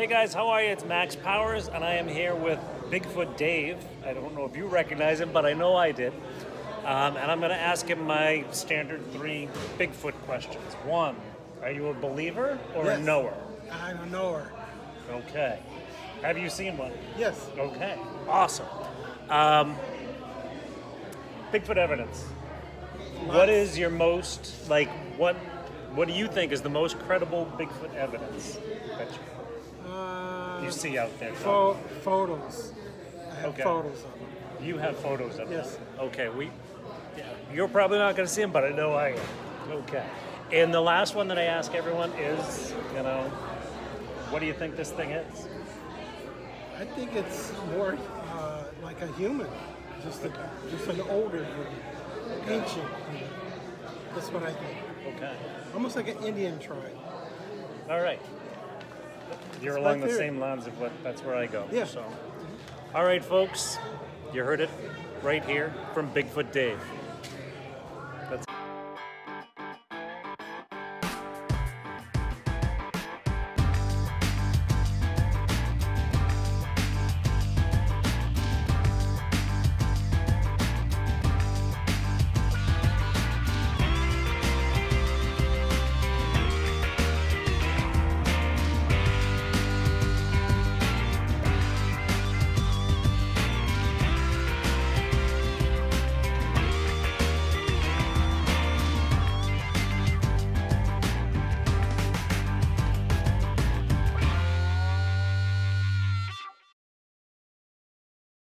Hey guys, how are you? It's Max Powers, and I am here with Bigfoot Dave. I don't know if you recognize him, but I know I did. Um, and I'm going to ask him my standard three Bigfoot questions. One, are you a believer or Yes. a knower? I'm a knower. Okay. Have you seen one? Yes. Okay. Awesome. Um, Bigfoot evidence. What is your most like? What What do you think is the most credible Bigfoot evidence you see out there? pho- photos. I have Okay. photos of them. You have photos of Yes. them. Okay, we. Yeah, you're probably not going to see them, but I know I am. Okay. And the last one that I ask everyone is, you know, what do you think this thing is? I think it's more uh, like a human, just a, just an older human, ancient human. That's what I think. Okay. Almost like an Indian tribe. All right. You're my along the theory. same lines of what. That's where I go. Yeah. So. All right, folks. You heard it right here from Bigfoot Dave.